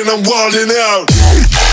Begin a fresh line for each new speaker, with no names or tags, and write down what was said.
and I'm wildin' out.